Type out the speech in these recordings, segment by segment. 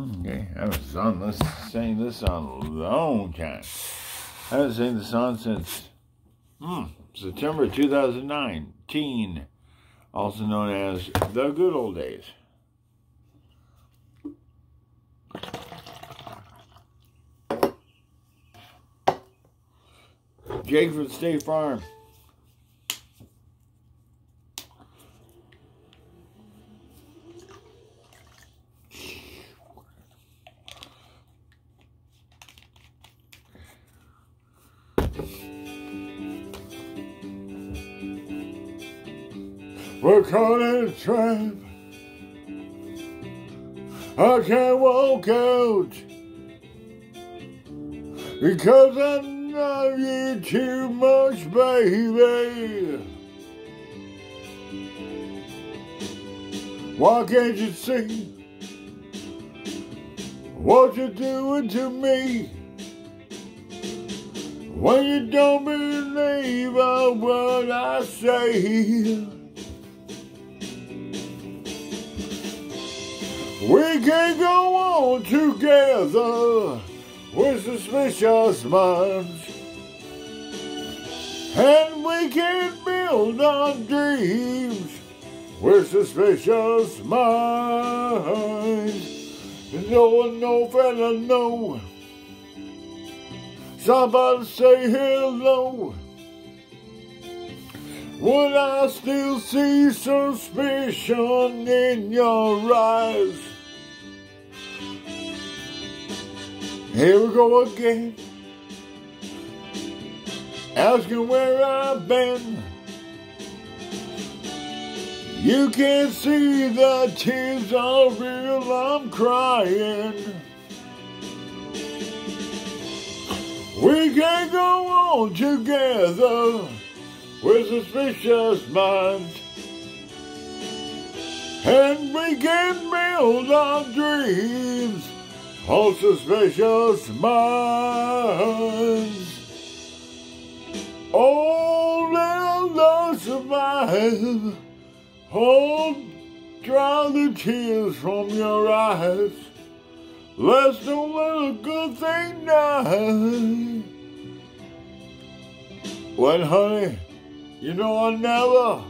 Okay, I haven't sung this, sang this song a long time. I haven't sang the song since hmm, September 2019, also known as The Good Old Days. Jake from State Farm. We're caught in a trap. I can't walk out because I love you too much, baby. Why can't you see what you're doing to me? When you don't believe word I say. We can go on together with suspicious minds. And we can build our dreams with suspicious minds. No one, no fella, no. Somebody say hello. Would I still see suspicion in your eyes? Here we go again. Asking where I've been. You can't see the tears are real, I'm crying. We can go on together with suspicious minds. And we can build our dreams all suspicious minds. Oh, let us survive. Oh, dry the tears from your eyes. Let's let a good thing die. Well, honey, you know I never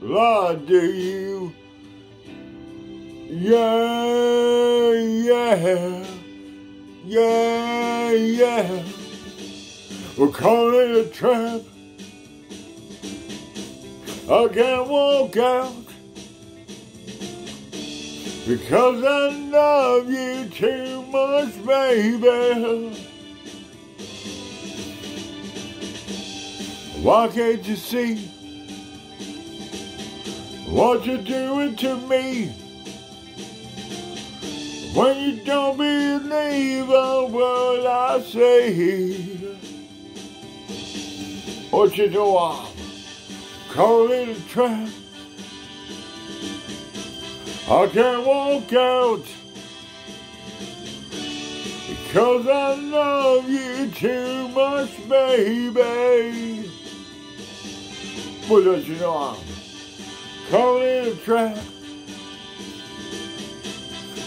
lied to you. Yeah, yeah, yeah, yeah. We're caught in a trap. I can't walk out because I love you too much, baby. Why can't you see what you're doing to me? When you don't believe a word I say, what you know I call it a trap. I can't walk out because I love you too much, baby. But don't you know I'm calling it a trap.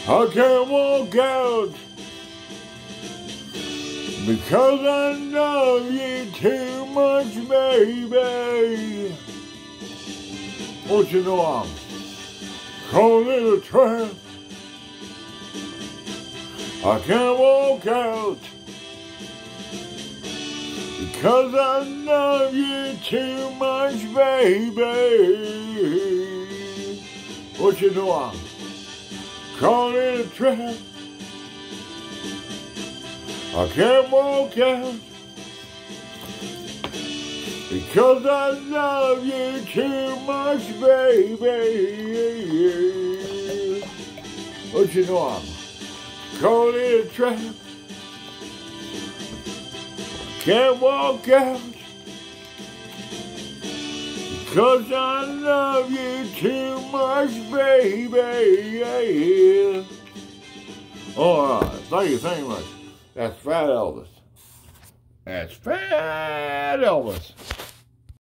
I can't walk out because I love you too much, baby. Don't you know I'm calling a trap? I can't walk out because I love you too much, baby. What you know I'm caught in a trap. I can't walk out because I love you too much, baby. But you know I'm caught in a trap. Can't walk out Cause I love you too much, baby. Oh, all right. Thank you, you much. That's Fat Elvis. That's Fat Elvis.